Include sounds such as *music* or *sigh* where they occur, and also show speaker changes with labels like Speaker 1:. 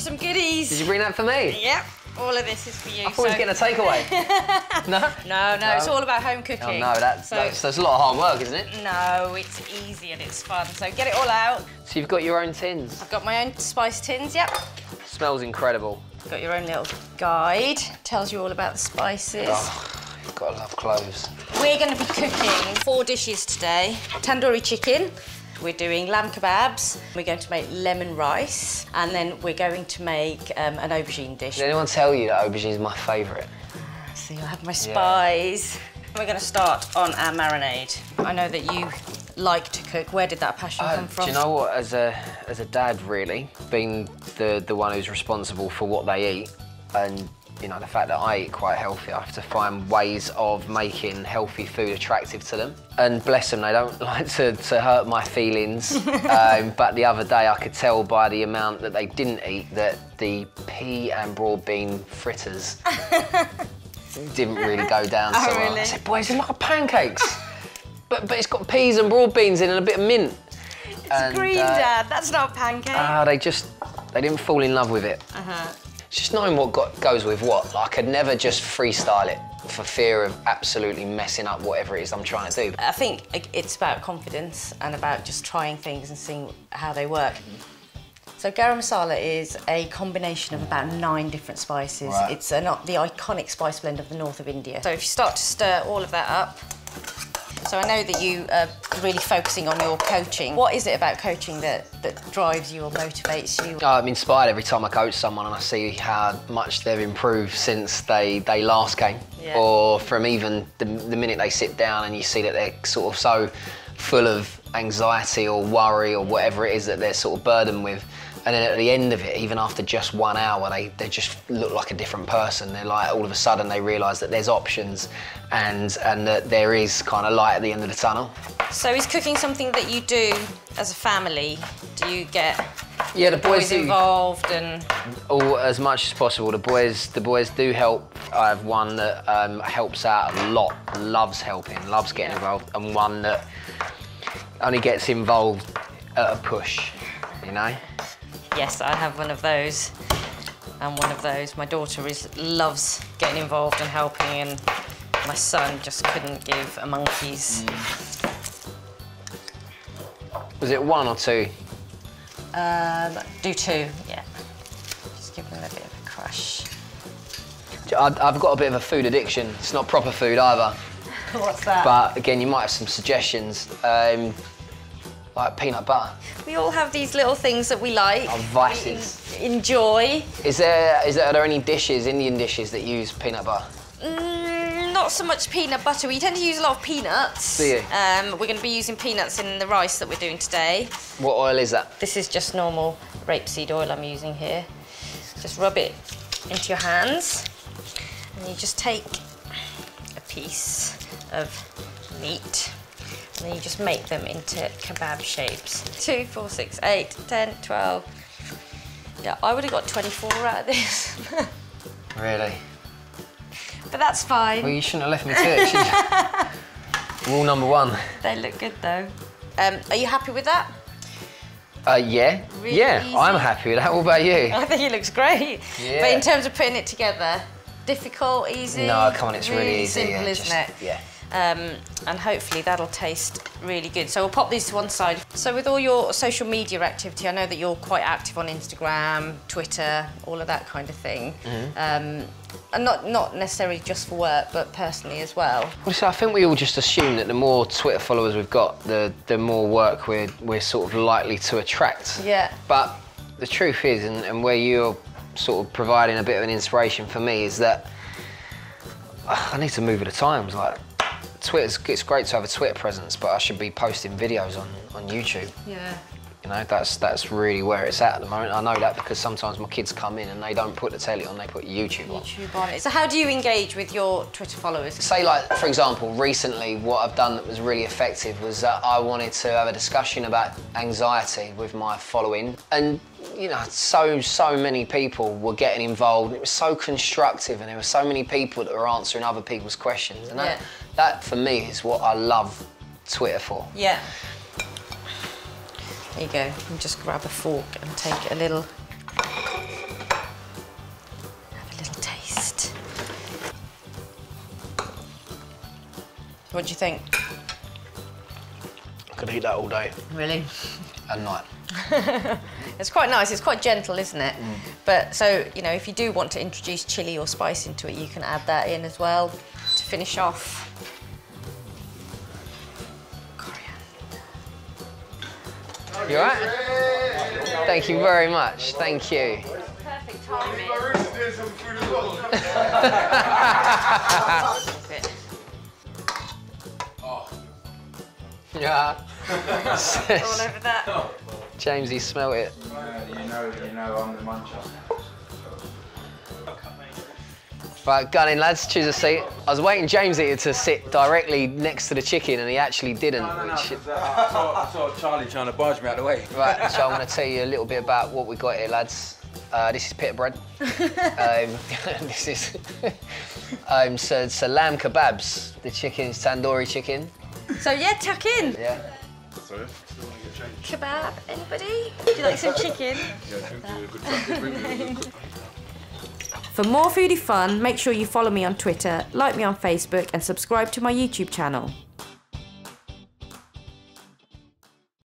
Speaker 1: some goodies.
Speaker 2: Did you bring that for me?
Speaker 1: Yep. All of this is for you.
Speaker 2: I thought we was getting a takeaway. *laughs* no?
Speaker 1: No, no, it's all about home cooking.
Speaker 2: Oh no, that's,
Speaker 1: so,
Speaker 2: that's, that's a lot of hard work, isn't it?
Speaker 1: No, it's easy and it's fun. So get it all out.
Speaker 2: So you've got your own tins.
Speaker 1: I've got my own spice tins, yep.
Speaker 2: Smells incredible.
Speaker 1: Got your own little guide. Tells you all about the spices.
Speaker 2: Oh, you've got to love cloves.
Speaker 1: We're going to be cooking four dishes today. Tandoori chicken, we're doing lamb kebabs, we're going to make lemon rice, and then we're going to make um, an aubergine dish.
Speaker 2: Did anyone tell you that aubergine is my favourite?
Speaker 1: See, you'll have my spice. We're going to start on our marinade. I know that you like to cook. Where did that passion
Speaker 2: Uh,
Speaker 1: come from?
Speaker 2: Do you know what? As a as a dad, really, being the the one who's responsible for what they eat, and you know the fact that I eat quite healthy, I have to find ways of making healthy food attractive to them. And bless them, they don't *laughs* like to, to hurt my feelings. *laughs* um, but the other day, I could tell by the amount that they didn't eat that the pea and broad bean fritters *laughs* didn't really go down
Speaker 1: Oh,
Speaker 2: so well. I said, boys, it's like pancakes. But, but it's got peas and broad beans in and a bit of mint.
Speaker 1: it's green, Dad. That's not a pancake.
Speaker 2: Ah, they just, they didn't fall in love with it.
Speaker 1: uh-huh.
Speaker 2: Just knowing what got, goes with what. Like, I could never just freestyle it for fear of absolutely messing up whatever it is I'm trying to do.
Speaker 1: I think it's about confidence and about just trying things and seeing how they work. So garam masala is a combination of about nine different spices.
Speaker 2: Right.
Speaker 1: It's a, not the iconic spice blend of the north of India. So if you start to stir all of that up, so I know that you are really focusing on your coaching. What is it about coaching that, that drives you or motivates you?
Speaker 2: Uh, I'm inspired every time I coach someone and I see how much they've improved since they, they last came.
Speaker 1: Yeah.
Speaker 2: Or from even the, the minute they sit down and you see that they're sort of so full of anxiety or worry or whatever it is that they're sort of burdened with. And then at the end of it, even after just one hour, they, they just look like a different person. They're like, all of a sudden, they realise that there's options and, and that there is kind of light at the end of the tunnel.
Speaker 1: So is cooking something that you do as a family? Do you get
Speaker 2: Yeah, the boys
Speaker 1: boys involved and
Speaker 2: all as much as possible. The boys, the boys do help. I have one that um, helps out a lot, loves helping, loves getting involved, and one that only gets involved at a push. You know.
Speaker 1: Yes, I have one of those and one of those. My daughter is loves getting involved and helping, and my son just couldn't give a monkey's.
Speaker 2: Was it one or two?
Speaker 1: Um, do two, yeah. Just give them a bit of a crush.
Speaker 2: I've got a bit of a food addiction. It's not proper food either. *laughs*
Speaker 1: What's that?
Speaker 2: But again, you might have some suggestions, um, like peanut butter.
Speaker 1: we all have these little things that we like.
Speaker 2: Our vices.
Speaker 1: enjoy.
Speaker 2: Is there, is there, are there any dishes, Indian dishes, that use peanut butter?
Speaker 1: Mm, not so much peanut butter. We tend to use a lot of peanuts.
Speaker 2: Do you?
Speaker 1: Um, we're going to be using peanuts in the rice that we're doing today.
Speaker 2: What oil is that?
Speaker 1: This is just normal rapeseed oil I'm using here. Just rub it into your hands and you just take a piece of meat and then you just make them into kebab shapes. Two, four, six, eight, ten, twelve. Yeah, I would have got 24 out of this. *laughs*
Speaker 2: Really?
Speaker 1: but that's fine.
Speaker 2: Well, you shouldn't have left me to it, should you? *laughs* Rule number one.
Speaker 1: They look good though. Um, are you happy with that?
Speaker 2: Uh, yeah.
Speaker 1: Really
Speaker 2: yeah,
Speaker 1: easy.
Speaker 2: I'm happy with that. What about you?
Speaker 1: I think it looks great. But in terms of putting it together, difficult, easy?
Speaker 2: No, come on, it's really, easy.
Speaker 1: simple,
Speaker 2: yeah,
Speaker 1: isn't
Speaker 2: just-
Speaker 1: it?
Speaker 2: Yeah.
Speaker 1: Um, and hopefully that'll taste really good. So we'll pop these to one side. So with all your social media activity, I know that you're quite active on Instagram, Twitter, all of that kind of thing.
Speaker 2: Mm-hmm.
Speaker 1: Um, and not not necessarily just for work, but personally as well.
Speaker 2: Well, so I think we all just assume that the more Twitter followers we've got, the the more work we're we're sort of likely to attract.
Speaker 1: Yeah.
Speaker 2: But the truth is, and, and where you're sort of providing a bit of an inspiration for me, is that I need to move with the times. Like, Twitter's it's great to have a Twitter presence, but I should be posting videos on on YouTube.
Speaker 1: Yeah.
Speaker 2: You know, that's that's really where it's at at the moment. I know that because sometimes my kids come in and they don't put the telly on, they put YouTube on.
Speaker 1: YouTube on it. So how do you engage with your Twitter followers?
Speaker 2: Say like, for example, recently what I've done that was really effective was that I wanted to have a discussion about anxiety with my following. And, you know, so, so many people were getting involved. it was so constructive and there were so many people that were answering other people's questions. And
Speaker 1: yeah.
Speaker 2: that, that, for me, is what I love Twitter for.
Speaker 1: Yeah. There you go. And just grab a fork and take a little... Have a little taste. What do you think?
Speaker 2: I could eat that all day
Speaker 1: Really?
Speaker 2: and night. *laughs*
Speaker 1: It's quite nice. It's quite gentle, isn't it? Mm. But so you know, if you do want to introduce chili or spice into it, you can add that in as well to finish off. Coriander.
Speaker 2: You all right? Thank you very much. Thank you.
Speaker 1: Perfect timing. *laughs* *laughs*
Speaker 2: Yeah.
Speaker 1: All over that.
Speaker 2: Jamesy smelt it.
Speaker 3: you know, you know, I'm the muncher.
Speaker 2: Right, gun in, lads. Choose a seat. I was waiting Jamesy to sit directly next to the chicken, and he actually didn't.
Speaker 3: No, no, no,
Speaker 2: which-
Speaker 3: uh, I, saw, I saw Charlie trying to barge me out of the way.
Speaker 2: Right, so I'm going to tell you a little bit about what we got here, lads. Uh, this is pita bread. um, *laughs* this is *laughs* um, so, so lamb kebabs. The chicken's tandoori chicken.
Speaker 1: So yeah, tuck in.
Speaker 2: Yeah.
Speaker 3: Sorry, still want to get changed.
Speaker 1: Kebab. Anybody? Do you like some chicken?
Speaker 3: Yeah, bring me a good truck, bring me a good
Speaker 1: For more foodie fun, make sure you follow me on Twitter, like me on Facebook, and subscribe to my YouTube channel.